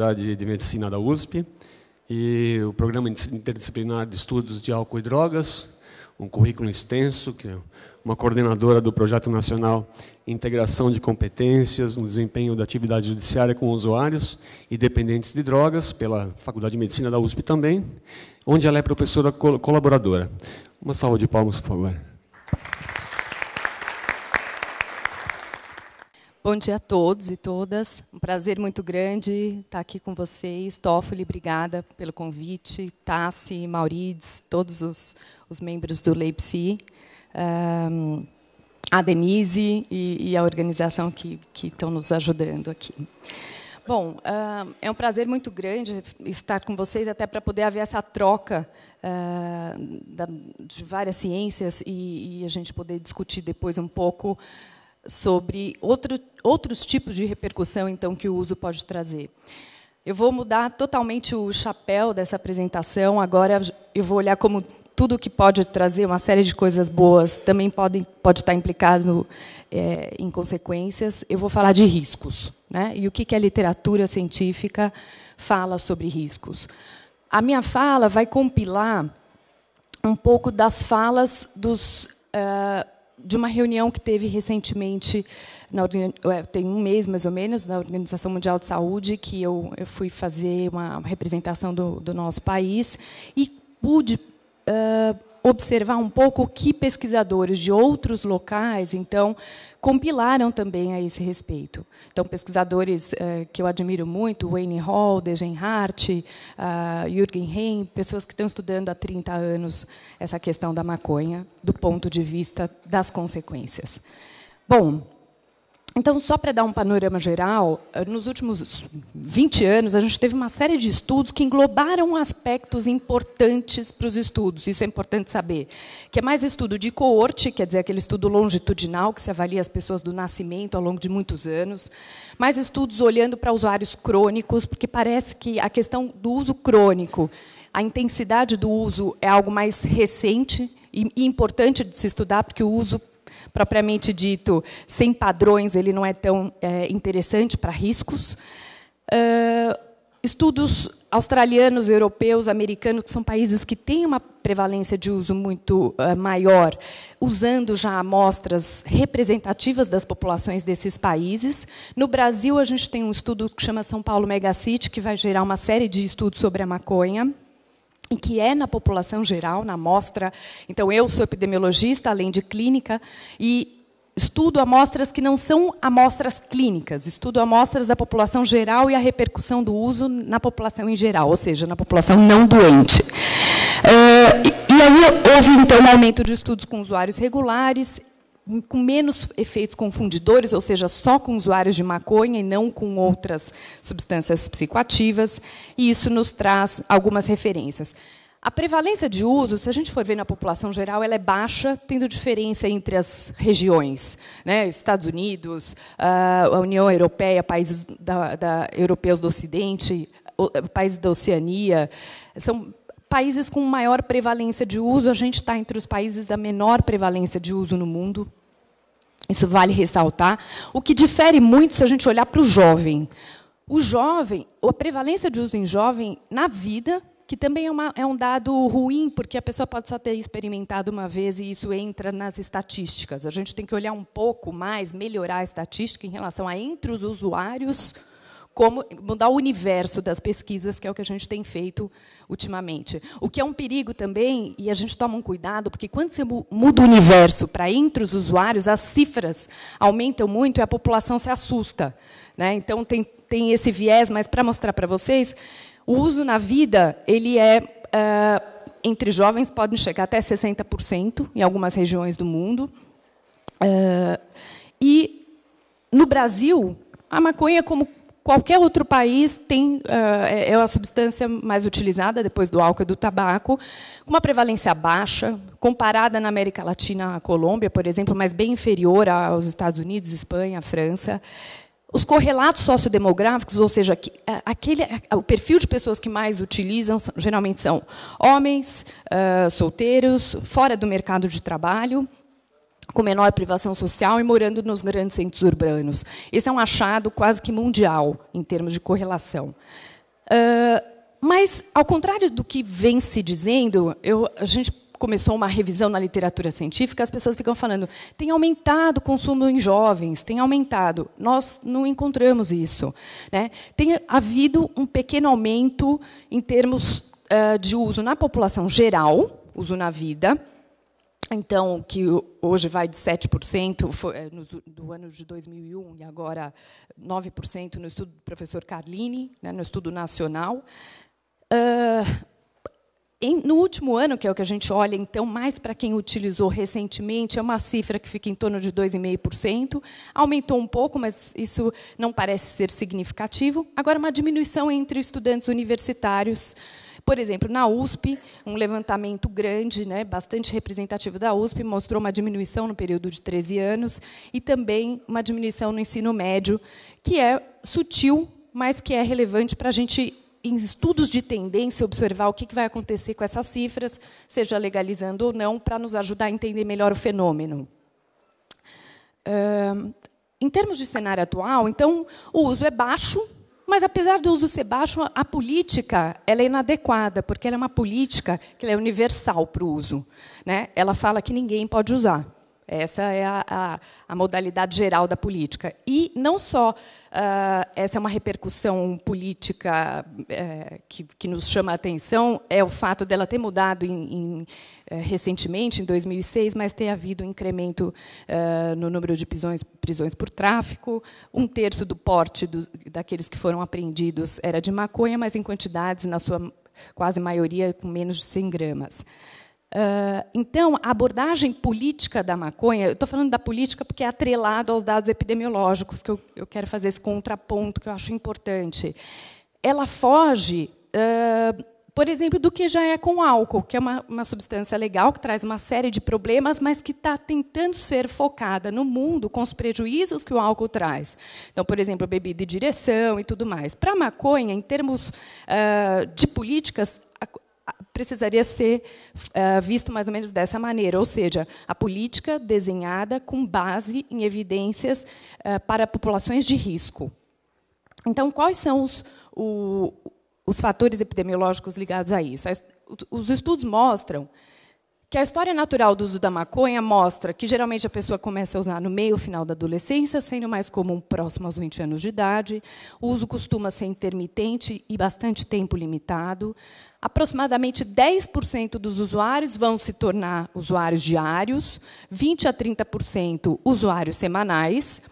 da Faculdade de Medicina da USP, e o Programa Interdisciplinar de Estudos de Álcool e Drogas, um currículo extenso, que é uma coordenadora do Projeto Nacional Integração de Competências no Desempenho da Atividade Judiciária com Usuários e Dependentes de Drogas, pela Faculdade de Medicina da USP também, onde ela é professora colaboradora. Uma salva de palmas, por favor. Bom dia a todos e todas. Um prazer muito grande estar aqui com vocês. Toffoli, obrigada pelo convite. Tassi, Maurides, todos os, os membros do LEIPSI. Um, a Denise e, e, a organização que, que estão nos ajudando aqui. Bom, uh, é um prazer muito grande estar com vocês, até para poder haver essa troca uh, da, de várias ciências e, e, a gente poder discutir depois um pouco sobre outro, outros tipos de repercussão então que o uso pode trazer. Eu vou mudar totalmente o chapéu dessa apresentação. Agora eu vou olhar como tudo que pode trazer uma série de coisas boas também pode, pode estar implicado é, em consequências. Eu vou falar de riscos. Né? E o que, que a literatura científica fala sobre riscos. A minha fala vai compilar um pouco das falas dos. Uh, de uma reunião que teve recentemente, na, tem um mês mais ou menos, na Organização Mundial de Saúde, que eu, eu fui fazer uma representação do, do nosso país e pude uh, observar um pouco o que pesquisadores de outros locais, então, compilaram também a esse respeito. Então, pesquisadores uh, que eu admiro muito, Wayne Hall, Degen Hart, uh, Jürgen Hein, pessoas que estão estudando há 30 anos essa questão da maconha, do ponto de vista das consequências. Bom, então, só para dar um panorama geral, eh, nos últimos 20 anos, a gente teve uma série de estudos que englobaram aspectos importantes para os estudos. Isso é importante saber. Que é mais estudo de coorte, quer dizer, aquele estudo longitudinal, que se avalia as pessoas do nascimento ao longo de muitos anos. Mais estudos olhando para usuários crônicos, porque parece que a questão do uso crônico, a intensidade do uso é algo mais recente e importante de se estudar, porque o uso propriamente dito, sem padrões, ele não é tão é, interessante para riscos. Uh, estudos australianos, europeus, americanos, que são países que têm uma prevalência de uso muito uh, maior, usando já amostras representativas das populações desses países. No Brasil, a gente tem um estudo que chama São Paulo Megacity, que vai gerar uma série de estudos sobre a maconha e que é na população geral, na amostra. Então, eu sou epidemiologista, além de clínica, e estudo amostras que não são amostras clínicas, estudo amostras da população geral e a repercussão do uso na população em geral, ou seja, na população não doente. Uh, e aí houve, então, um aumento de estudos com usuários regulares, com menos efeitos confundidores, ou seja, só com usuários de maconha e não com outras substâncias psicoativas, e isso nos traz algumas referências. A prevalência de uso, se a gente for ver na população geral, ela é baixa, tendo diferença entre as regiões. Né? Estados Unidos, ah, a União Europeia, países da, da, europeus do Ocidente, países da Oceania, são países com maior prevalência de uso. A gente está entre os países da menor prevalência de uso no mundo. Isso vale ressaltar. O que difere muito se a gente olhar para o jovem. O jovem, a prevalência de uso em jovem na vida, que também é, uma, é, um dado ruim, porque a pessoa pode só ter experimentado uma vez e isso entra nas estatísticas. A gente tem que olhar um pouco mais, melhorar a estatística em relação a entre os usuários, como mudar o universo das pesquisas, que é o que a gente tem feito ultimamente. O que é um perigo também, e a gente toma um cuidado, porque quando você muda o universo para entre os usuários, as cifras aumentam muito e a população se assusta. Né? Então, tem, tem esse viés, mas para mostrar para vocês, o uso na vida, ele é... Uh, entre jovens pode chegar até 60% em algumas regiões do mundo. Uh, e no Brasil, a maconha, como Qualquer outro país tem uh, é a substância mais utilizada depois do álcool e do tabaco, com uma prevalência baixa, comparada na América Latina à Colômbia, por exemplo, mas bem inferior aos Estados Unidos, Espanha, França. Os correlatos sociodemográficos, ou seja, aquele, o perfil de pessoas que mais utilizam, geralmente são homens, solteiros, fora do mercado de trabalho, com menor privação social e morando nos grandes centros urbanos. Esse é um achado quase que mundial em termos de correlação. Uh, mas, ao contrário do que vem se dizendo, eu, a gente começou uma revisão na literatura científica, as pessoas ficam falando tem aumentado o consumo em jovens, tem aumentado. Nós não encontramos isso. Né? Tem havido um pequeno aumento em termos uh, de uso na população geral, uso na vida, então, que hoje vai de 7% foi, é, no, do ano de 2001 e agora 9% no estudo do professor Carlini, né, no estudo nacional. Uh, em, no último ano, que é o que a gente olha, então, mais para quem utilizou recentemente, é uma cifra que fica em torno de 2,5%. Aumentou um pouco, mas isso não parece ser significativo. Agora, uma diminuição entre estudantes universitários por exemplo, na USP, um levantamento grande, né, bastante representativo da USP, mostrou uma diminuição no período de 13 anos e também uma diminuição no ensino médio, que é sutil, mas que é relevante para a gente em estudos de tendência, observar o que vai acontecer com essas cifras, seja legalizando ou não, para nos ajudar a entender melhor o fenômeno. em termos de cenário atual, então, o uso é baixo, mas, apesar do uso ser baixo, a política ela é inadequada, porque ela é uma política que é universal para o uso. Né? Ela fala que ninguém pode usar. Essa é a, a, a, modalidade geral da política. E não só uh, essa é uma repercussão política uh, que, que, nos chama a atenção, é o fato dela ter mudado em, em, uh, recentemente, em 2006, mas ter havido um incremento eh, no número de prisões, prisões por tráfico. Um terço do porte do, daqueles que foram apreendidos era de maconha, mas em quantidades, na sua quase maioria, com menos de 100 gramas. Uh, então, a abordagem política da maconha, eu estou falando da política porque é atrelado aos dados epidemiológicos, que eu, eu, quero fazer esse contraponto que eu acho importante. Ela foge, uh, por exemplo, do que já é com álcool, que é uma, uma substância legal, que traz uma série de problemas, mas que está tentando ser focada no mundo com os prejuízos que o álcool traz. Então, por exemplo, bebida de direção e tudo mais. Para a maconha, em termos uh, de políticas, precisaria ser uh, visto mais ou menos dessa maneira, ou seja, a política desenhada com base em evidências uh, para populações de risco. Então, quais são os, o, os fatores epidemiológicos ligados a isso? Os estudos mostram que a história natural do uso da maconha mostra que geralmente a pessoa começa a usar no meio final da adolescência, sendo mais comum próximo aos 20 anos de idade. O uso costuma ser intermitente e bastante tempo limitado. Aproximadamente 10% dos usuários vão se tornar usuários diários, 20 a 30% usuários semanais,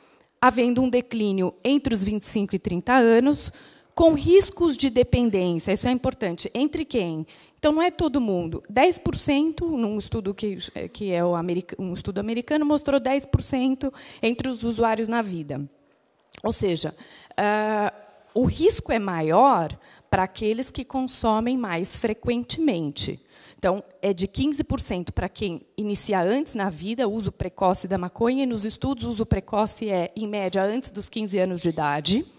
havendo um declínio entre os 25 e 30 anos, com riscos de dependência. Isso é importante. Entre quem? Então, não é todo mundo. 10%, num estudo que, que é um estudo americano, mostrou 10% entre os usuários na vida. Ou seja, uh, o risco é maior para aqueles que consomem mais frequentemente. Então, é de 15% para quem inicia antes na vida o uso precoce da maconha, e nos estudos o uso precoce é, em média, antes dos 15 anos de idade.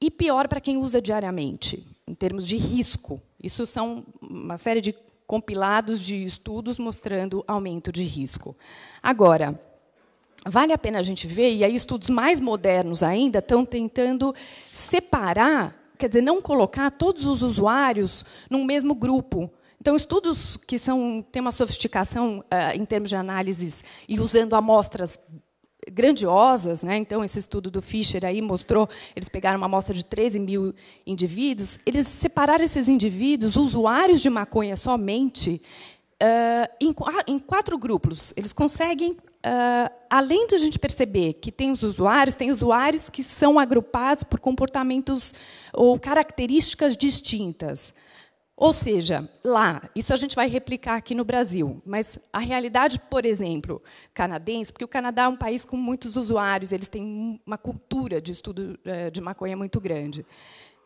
E pior para quem usa diariamente, em termos de risco. Isso são uma série de compilados de estudos mostrando aumento de risco. Agora, vale a pena a gente ver, e aí estudos mais modernos ainda estão tentando separar, quer dizer, não colocar todos os usuários num mesmo grupo. Então, estudos que são, têm uma sofisticação uh, em termos de análises e usando amostras grandiosas. Né? Então, esse estudo do Fischer aí mostrou, eles pegaram uma amostra de 13 mil indivíduos, eles separaram esses indivíduos, usuários de maconha somente, uh, em, em, quatro grupos. Eles conseguem, uh, além de a gente perceber que tem os usuários, tem usuários que são agrupados por comportamentos ou características distintas. Ou seja, lá, isso a gente vai replicar aqui no Brasil, mas a realidade, por exemplo, canadense, porque o Canadá é um país com muitos usuários, eles têm uma cultura de estudo eh, de maconha muito grande.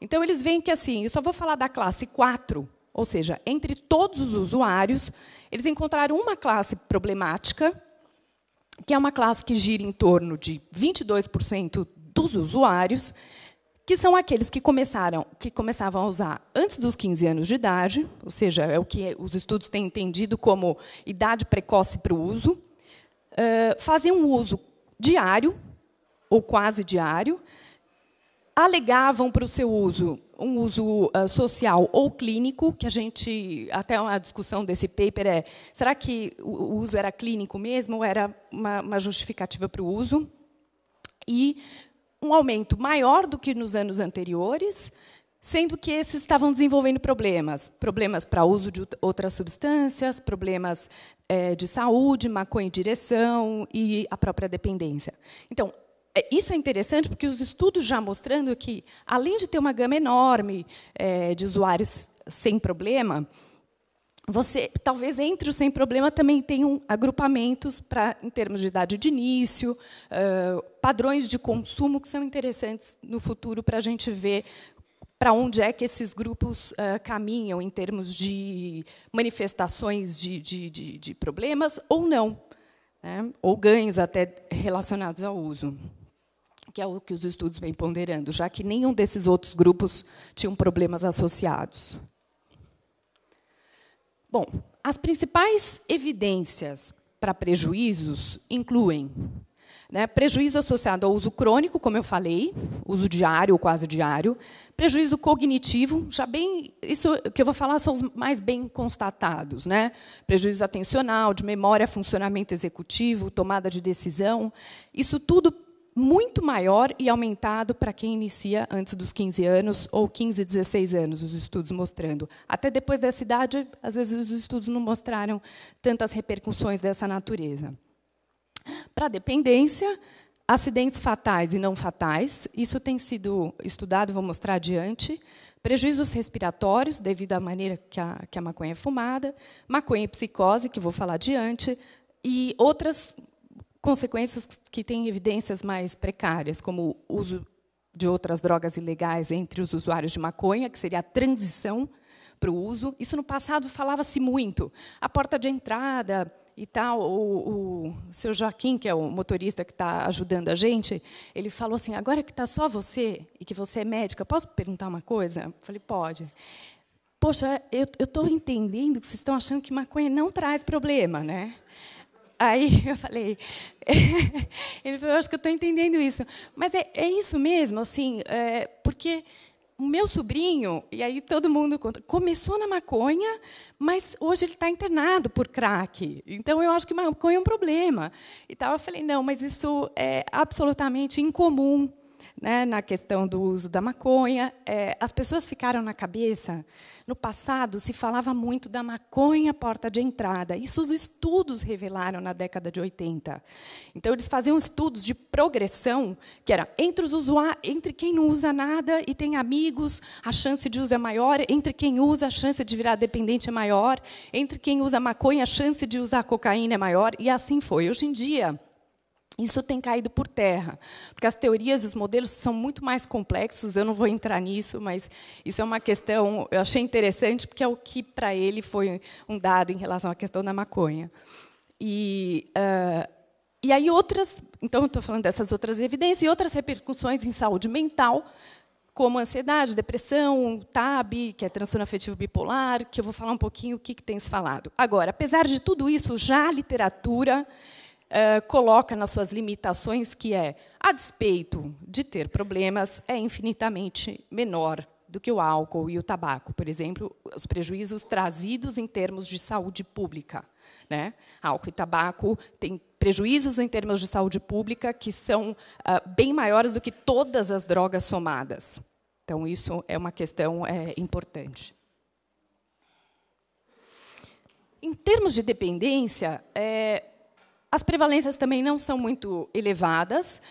Então, eles veem que, assim, eu só vou falar da classe 4, ou seja, entre todos os usuários, eles encontraram uma classe problemática, que é uma classe que gira em torno de 22% dos usuários, que são aqueles que começaram, que começavam a usar antes dos 15 anos de idade, ou seja, é o que os estudos têm entendido como idade precoce para o uso. uh, faziam um uso diário, ou quase diário, alegavam para o seu uso um uso uh, social ou clínico, que a gente, até uma discussão desse paper é, será que o uso era clínico mesmo ou era uma, uma justificativa para o uso? E um aumento maior do que nos anos anteriores, sendo que esses estavam desenvolvendo problemas, problemas para uso de outras substâncias, problemas é, de saúde, maconha em direção e a própria dependência. Então, é, isso é interessante porque os estudos já mostrando que, além de ter uma gama enorme é, de usuários sem problema, você, talvez entre os sem problema também tenham agrupamentos para, em termos de idade de início, uh, padrões de consumo que são interessantes no futuro para a gente ver para onde é que esses grupos uh, caminham em termos de manifestações de, de, de, de problemas ou não, né? ou ganhos até relacionados ao uso que é o que os estudos vêm ponderando, já que nenhum desses outros grupos tinham problemas associados. Bom, as principais evidências para prejuízos incluem né, prejuízo associado ao uso crônico, como eu falei, uso diário ou quase diário, prejuízo cognitivo, já bem, isso que eu vou falar são os mais bem constatados, né? Prejuízo atencional, de memória, funcionamento executivo, tomada de decisão, isso tudo muito maior e aumentado para quem inicia antes dos 15 anos ou 15, 16 anos, os estudos mostrando. Até depois dessa idade, às vezes os estudos não mostraram tantas repercussões dessa natureza. Para a dependência, acidentes fatais e não fatais, isso tem sido estudado, vou mostrar adiante. Prejuízos respiratórios, devido à maneira que a, que a maconha é fumada, maconha e psicose, que vou falar adiante, e outras consequências que têm evidências mais precárias, como o uso de outras drogas ilegais entre os usuários de maconha, que seria a transição para o uso. Isso no passado falava-se muito. A porta de entrada e tal, o, o seu Joaquim, que é o motorista que está ajudando a gente, ele falou assim: agora que está só você e que você é médica, posso perguntar uma coisa? Eu falei: pode. Poxa, eu estou entendendo que vocês estão achando que maconha não traz problema, né? Aí eu falei, ele falou, eu acho que eu estou entendendo isso. Mas é, é isso mesmo, assim, é, porque o meu sobrinho, e aí todo mundo conta, começou na maconha, mas hoje ele está internado por crack. Então eu acho que maconha é um problema. E tal, eu falei, não, mas isso é absolutamente incomum né, na questão do uso da maconha. É, as pessoas ficaram na cabeça. No passado, se falava muito da maconha porta de entrada. Isso os estudos revelaram na década de 80. Então, eles faziam estudos de progressão, que era entre os usuários, entre quem não usa nada e tem amigos, a chance de uso é maior, entre quem usa, a chance de virar dependente é maior, entre quem usa maconha, a chance de usar cocaína é maior, e assim foi. Hoje em dia, isso tem caído por terra, porque as teorias e os modelos são muito mais complexos. Eu não vou entrar nisso, mas isso é uma questão eu achei interessante porque é o que para ele foi um dado em relação à questão da maconha. E uh, e aí outras, então estou falando dessas outras evidências e outras repercussões em saúde mental, como ansiedade, depressão, TAB, que é transtorno afetivo bipolar, que eu vou falar um pouquinho o que, que tem se falado. Agora, apesar de tudo isso, já a literatura Uh, coloca nas suas limitações que é, a despeito de ter problemas, é infinitamente menor do que o álcool e o tabaco, por exemplo, os prejuízos trazidos em termos de saúde pública. Né? Álcool e tabaco têm prejuízos em termos de saúde pública que são uh, bem maiores do que todas as drogas somadas. Então, isso é uma questão é, importante. Em termos de dependência, é, as prevalências também não são muito elevadas.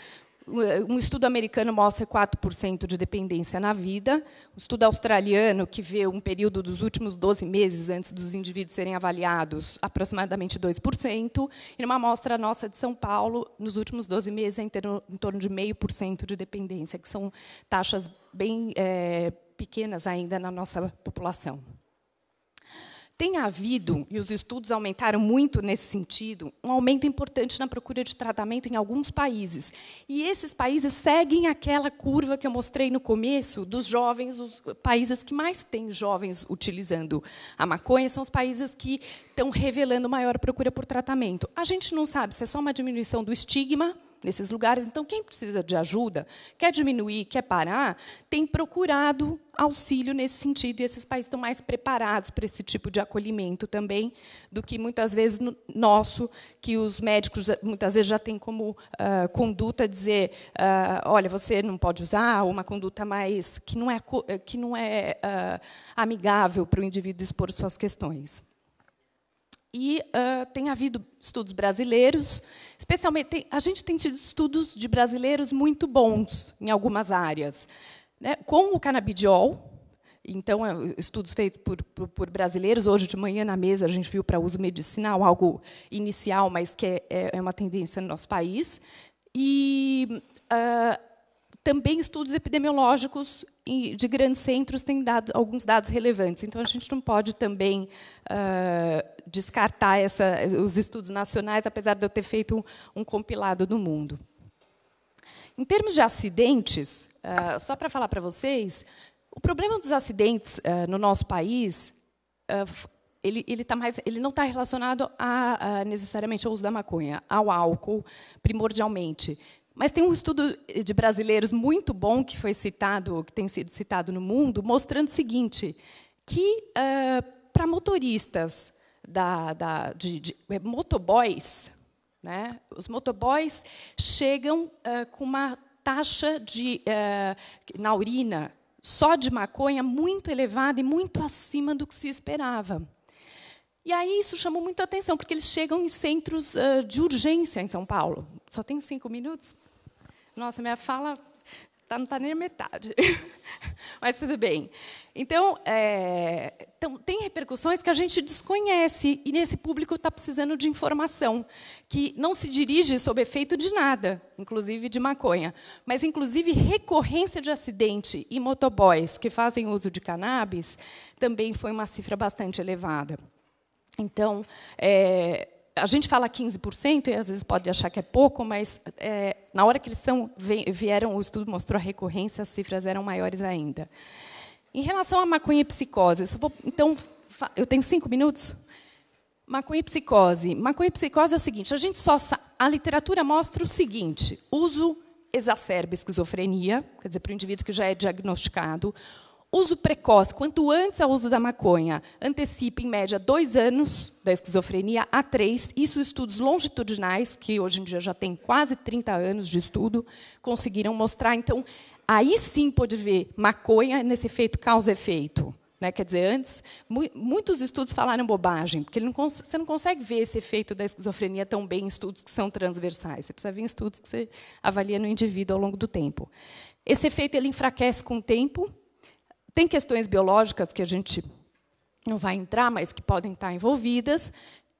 Um estudo americano mostra 4% de dependência na vida. Um estudo australiano, que vê um período dos últimos 12 meses antes dos indivíduos serem avaliados, aproximadamente 2%. E numa amostra nossa de São Paulo, nos últimos 12 meses, é em, torno de 0,5% de dependência, que são taxas bem é, pequenas ainda na nossa população. Tem havido, e os estudos aumentaram muito nesse sentido, um aumento importante na procura de tratamento em alguns países. E esses países seguem aquela curva que eu mostrei no começo dos jovens, os países que mais têm jovens utilizando a maconha são os países que estão revelando maior procura por tratamento. A gente não sabe se é só uma diminuição do estigma nesses lugares. Então, quem precisa de ajuda, quer diminuir, quer parar, tem procurado auxílio nesse sentido, e esses países estão mais preparados para esse tipo de acolhimento também do que muitas vezes no nosso, que os médicos muitas vezes já têm como uh, conduta dizer, uh, olha, você não pode usar, uma conduta mais que não é que não é uh, amigável para o indivíduo expor suas questões. E uh, tem havido estudos brasileiros, especialmente tem, a gente tem tido estudos de brasileiros muito bons em algumas áreas, né, com o canabidiol. Então, é, estudos feitos por, por, por, brasileiros. Hoje de manhã na mesa a gente viu para uso medicinal algo inicial, mas que é, é, é uma tendência no nosso país. E uh, também estudos epidemiológicos de grandes centros têm dado alguns dados relevantes. Então, a gente não pode também uh, descartar essa, os estudos nacionais, apesar de eu ter feito um, um compilado do mundo. Em termos de acidentes, uh, só para falar para vocês, o problema dos acidentes uh, no nosso país ele, ele, tá mais, ele não está relacionado a, a, necessariamente ao uso da maconha, ao álcool, primordialmente. Mas tem um estudo de brasileiros muito bom que foi citado, que tem sido citado no mundo, mostrando o seguinte: que uh, para motoristas da, da, de, de é, motoboys, né, os motoboys chegam uh, com uma taxa de, uh, na urina só de maconha muito elevada e muito acima do que se esperava. E aí isso chamou muito a atenção, porque eles chegam em centros de urgência em São Paulo. Só tenho cinco minutos? Nossa, minha fala tá, não está nem a metade. Mas tudo bem. Então, é, então, tem repercussões que a gente desconhece, e nesse público está precisando de informação, que não se dirige sob efeito de nada, inclusive de maconha, mas, inclusive, recorrência de acidente e motoboys que fazem uso de cannabis também foi uma cifra bastante elevada. Então, é, a gente fala 15%, e às vezes pode achar que é pouco, mas é, na hora que eles estão, vieram, o estudo mostrou a recorrência, as cifras eram maiores ainda. Em relação à maconha e psicose, eu vou, então, eu tenho cinco minutos? Maconha e psicose. Maconha e psicose é o seguinte: a gente só a literatura mostra o seguinte: uso exacerba esquizofrenia, quer dizer, para o indivíduo que já é diagnosticado, Uso precoce, quanto antes ao uso da maconha, antecipa, em média, dois anos da esquizofrenia a três. Isso estudos longitudinais, que hoje em dia já tem quase 30 anos de estudo, conseguiram mostrar. Então, aí sim pode ver maconha nesse efeito causa-efeito. Né? Quer dizer, antes, muitos estudos falaram bobagem, porque não você não consegue ver esse efeito da esquizofrenia tão bem em estudos que são transversais. Você precisa ver em estudos que você avalia no indivíduo ao longo do tempo. Esse efeito ele enfraquece com o tempo, tem questões biológicas que a gente não vai entrar, mas que podem estar envolvidas.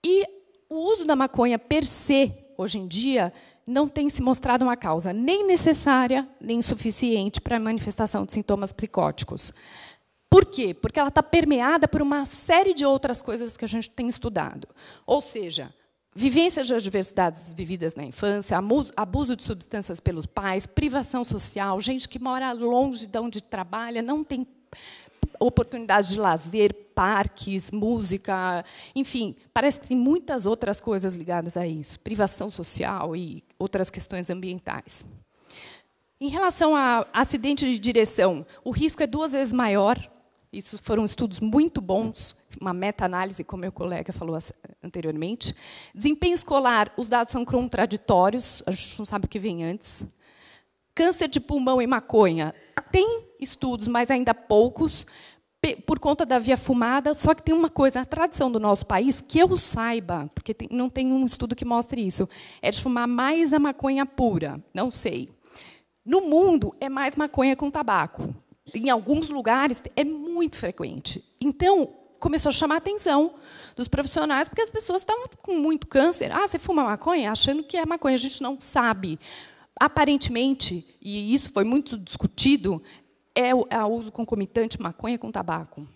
E o uso da maconha per se, hoje em dia, não tem se mostrado uma causa nem necessária, nem suficiente para a manifestação de sintomas psicóticos. Por quê? Porque ela está permeada por uma série de outras coisas que a gente tem estudado. Ou seja, vivência de adversidades vividas na infância, abuso de substâncias pelos pais, privação social, gente que mora longe de onde trabalha, não tem oportunidades de lazer, parques, música, enfim, parece que tem muitas outras coisas ligadas a isso, privação social e outras questões ambientais. Em relação a acidente de direção, o risco é duas vezes maior. Isso foram estudos muito bons, uma meta-análise, como meu colega falou anteriormente. Desempenho escolar, os dados são contraditórios, a gente não sabe o que vem antes. Câncer de pulmão e maconha, tem estudos, mas ainda poucos, por conta da via fumada, só que tem uma coisa, a tradição do nosso país, que eu saiba, porque tem, não tem um estudo que mostre isso, é de fumar mais a maconha pura, não sei. No mundo, é mais maconha com tabaco. Em alguns lugares, é muito frequente. Então, começou a chamar a atenção dos profissionais, porque as pessoas estavam com muito câncer. Ah, você fuma maconha? Achando que é maconha. A gente não sabe. Aparentemente, e isso foi muito discutido, é o, é o uso concomitante maconha com tabaco.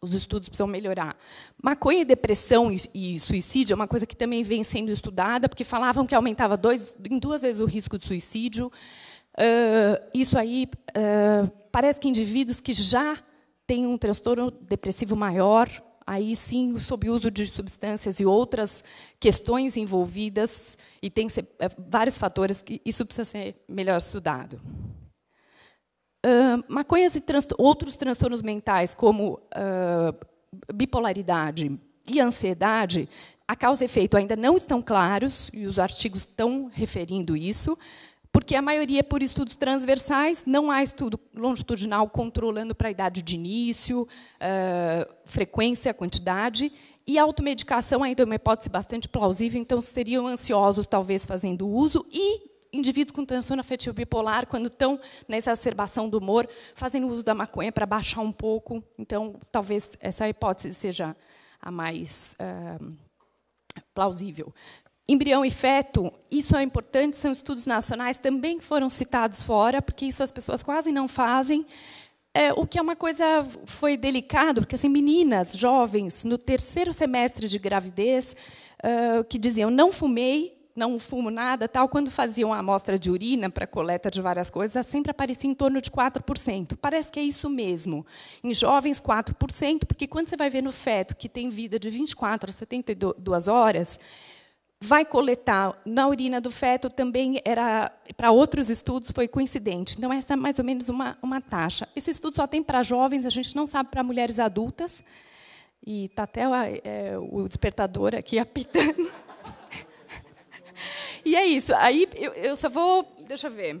os estudos precisam melhorar. Maconha, depressão e, suicídio é uma coisa que também vem sendo estudada, porque falavam que aumentava dois, em duas vezes o risco de suicídio. Uh, isso aí uh, parece que indivíduos que já têm um transtorno depressivo maior, aí sim, sob uso de substâncias e outras questões envolvidas, e tem uh, vários fatores que isso precisa ser melhor estudado. Uh, maconhas e outros transtornos mentais, como uh, bipolaridade e ansiedade, a causa e efeito ainda não estão claros, e os artigos estão referindo isso, porque a maioria é por estudos transversais, não há estudo longitudinal controlando para a idade de início, uh, frequência, quantidade, e a automedicação ainda é uma hipótese bastante plausível, então seriam ansiosos, talvez, fazendo uso, e indivíduos com transtorno afetivo bipolar, quando estão na exacerbação do humor, fazem uso da maconha para baixar um pouco. Então, talvez essa hipótese seja a mais uh, plausível. Embrião e feto, isso é importante, são estudos nacionais também que foram citados fora, porque isso as pessoas quase não fazem. É, o que é uma coisa foi delicado, porque assim, meninas jovens, no terceiro semestre de gravidez, uh, que diziam, não fumei, não fumo nada, tal, quando faziam a amostra de urina para coleta de várias coisas, sempre aparecia em torno de 4%. Parece que é isso mesmo. Em jovens, 4%, porque quando você vai ver no feto, que tem vida de 24 a 72 horas, vai coletar na urina do feto também era para outros estudos foi coincidente. Então essa é mais ou menos uma uma taxa. Esse estudo só tem para jovens, a gente não sabe para mulheres adultas. E está até é, o despertador aqui apitando. E é isso. Aí eu, eu só vou. Deixa eu ver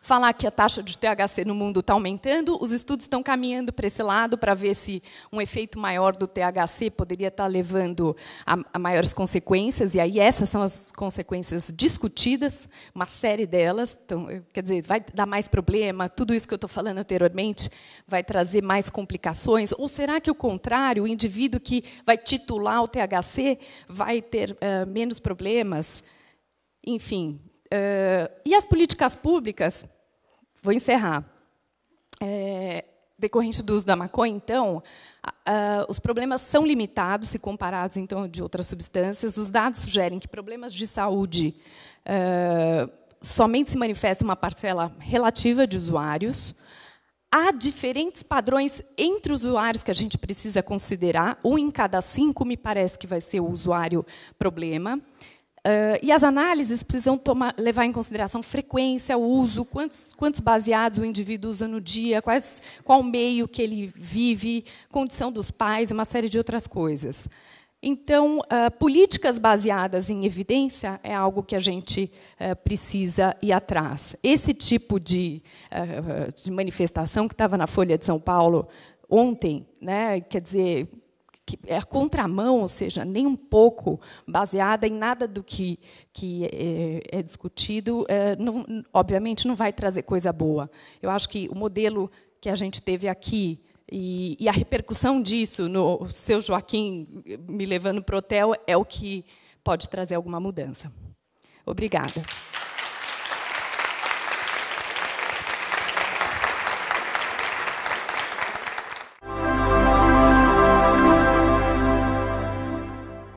falar que a taxa de THC no mundo está aumentando, os estudos estão caminhando para esse lado para ver se um efeito maior do THC poderia estar tá levando a, a, maiores consequências, e aí essas são as consequências discutidas, uma série delas. Então, quer dizer, vai dar mais problema, tudo isso que eu estou falando anteriormente vai trazer mais complicações? Ou será que o contrário, o indivíduo que vai titular o THC vai ter uh, menos problemas? Enfim, Uh, e as políticas públicas, vou encerrar. É, decorrente do uso da maconha, então, uh, os problemas são limitados se comparados então de outras substâncias. Os dados sugerem que problemas de saúde uh, somente se manifestam uma parcela relativa de usuários. Há diferentes padrões entre usuários que a gente precisa considerar. Um em cada cinco me parece que vai ser o usuário problema. Uh, e as análises precisam tomar, levar em consideração frequência, uso, quantos, quantos baseados o indivíduo usa no dia, quais, qual meio que ele vive, condição dos pais, uma série de outras coisas. Então, uh, políticas baseadas em evidência é algo que a gente uh, precisa ir atrás. Esse tipo de, de manifestação que estava na Folha de São Paulo ontem, né, quer dizer, que é a contramão, ou seja, nem um pouco baseada em nada do que, que é, é discutido, é, não, obviamente não vai trazer coisa boa. Eu acho que o modelo que a gente teve aqui e, e a repercussão disso no seu Joaquim me levando para o hotel é o que pode trazer alguma mudança. Obrigada.